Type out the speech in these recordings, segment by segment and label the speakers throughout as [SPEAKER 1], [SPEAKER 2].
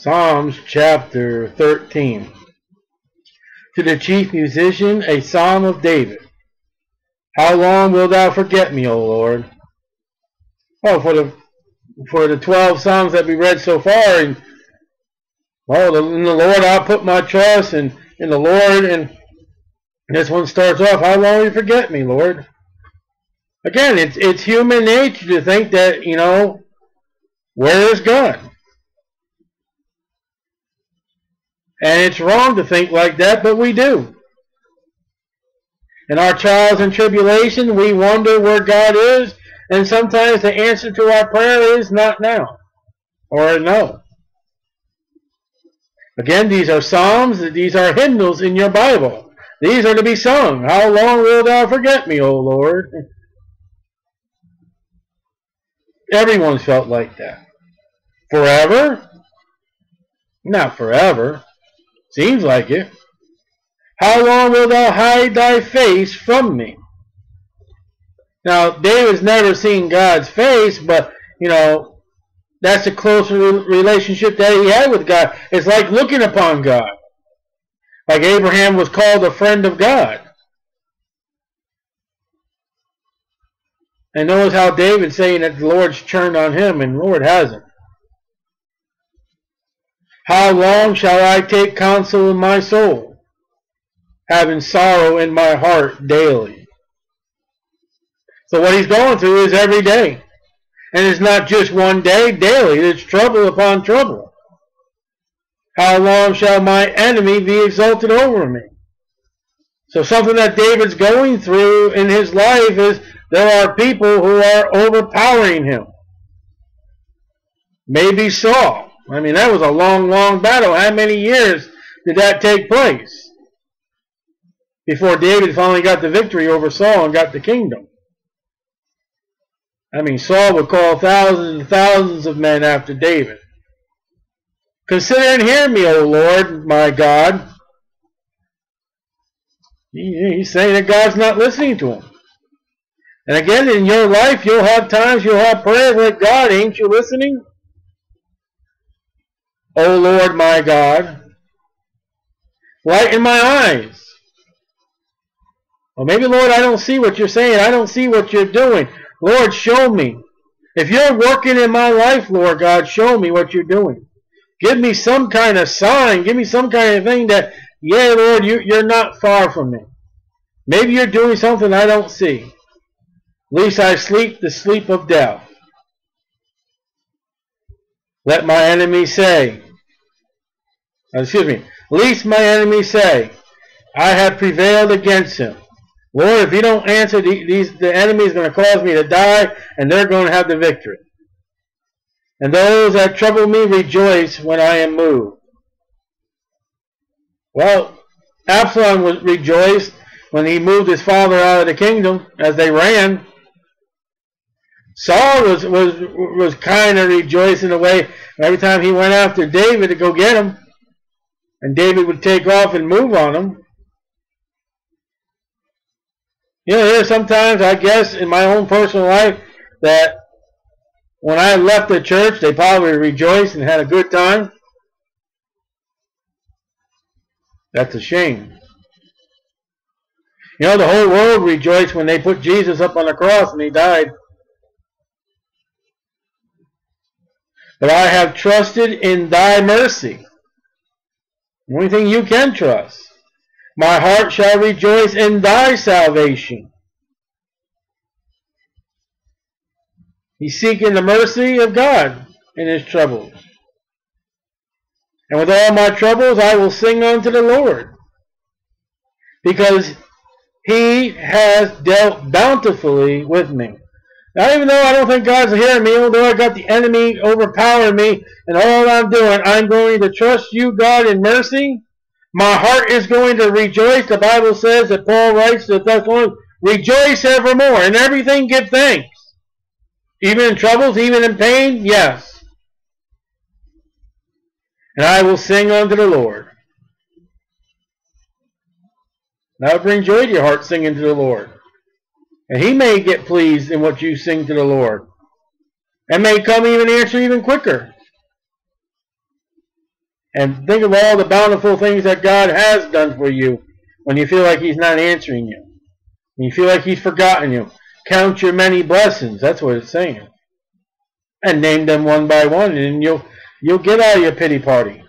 [SPEAKER 1] Psalms chapter 13. To the chief musician, a psalm of David. How long wilt thou forget me, O Lord? Oh, for the for the 12 psalms that we read so far, and well, in the Lord I'll put my trust, and in the Lord, and this one starts off, how long will you forget me, Lord? Again, it's it's human nature to think that, you know, where is God? And it's wrong to think like that, but we do. In our trials and tribulation, we wonder where God is, and sometimes the answer to our prayer is not now, or no. Again, these are psalms, these are hymnals in your Bible. These are to be sung. How long wilt thou forget me, O Lord? Everyone's felt like that. Forever? Not forever. Seems like it. How long wilt thou hide thy face from me? Now, David's never seen God's face, but, you know, that's a closer relationship that he had with God. It's like looking upon God. Like Abraham was called a friend of God. And notice how David's saying that the Lord's turned on him, and the Lord hasn't. How long shall I take counsel in my soul, having sorrow in my heart daily? So what he's going through is every day. And it's not just one day, daily. It's trouble upon trouble. How long shall my enemy be exalted over me? So something that David's going through in his life is there are people who are overpowering him. Maybe Saul. I mean, that was a long, long battle. How many years did that take place? Before David finally got the victory over Saul and got the kingdom. I mean, Saul would call thousands and thousands of men after David. Consider and hear me, O Lord, my God. He's saying that God's not listening to him. And again, in your life, you'll have times you'll have prayers like, God, ain't you listening? O Lord my God. Lighten my eyes. Well, maybe, Lord, I don't see what you're saying. I don't see what you're doing. Lord, show me. If you're working in my life, Lord God, show me what you're doing. Give me some kind of sign. Give me some kind of thing that, yeah, Lord, you, you're not far from me. Maybe you're doing something I don't see. At least I sleep the sleep of death. Let my enemies say, uh, excuse me, least my enemies say, I have prevailed against him. Lord, if you don't answer, these, the enemy is going to cause me to die, and they're going to have the victory. And those that trouble me rejoice when I am moved. Well, Absalom was rejoiced when he moved his father out of the kingdom as they ran. Saul was was was kind of rejoicing away every time he went after David to go get him, and David would take off and move on him. You know, there's sometimes I guess in my own personal life that when I left the church, they probably rejoiced and had a good time. That's a shame. You know, the whole world rejoiced when they put Jesus up on the cross and he died. But I have trusted in thy mercy. The only thing you can trust. My heart shall rejoice in thy salvation. He's seeking the mercy of God in his troubles. And with all my troubles I will sing unto the Lord. Because he has dealt bountifully with me. Now, even though I don't think God's hearing me, although I got the enemy overpowering me, and all I'm doing, I'm going to trust you, God, in mercy. My heart is going to rejoice. The Bible says that Paul writes to the Thessalonians, rejoice evermore. In everything give thanks. Even in troubles, even in pain, yes. And I will sing unto the Lord. That bring joy to your heart singing to the Lord. And he may get pleased in what you sing to the Lord. And may come even answer even quicker. And think of all the bountiful things that God has done for you when you feel like He's not answering you. When you feel like He's forgotten you. Count your many blessings. That's what it's saying. And name them one by one, and you'll you'll get out of your pity party.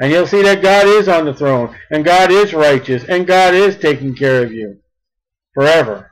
[SPEAKER 1] And you'll see that God is on the throne, and God is righteous, and God is taking care of you forever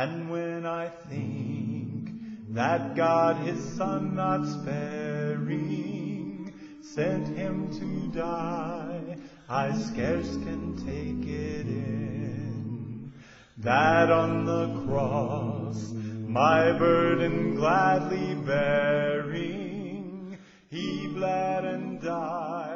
[SPEAKER 2] And when I think that God his Son not sparing sent him to die, I scarce can take it in. That on the cross, my burden gladly bearing, he bled and died.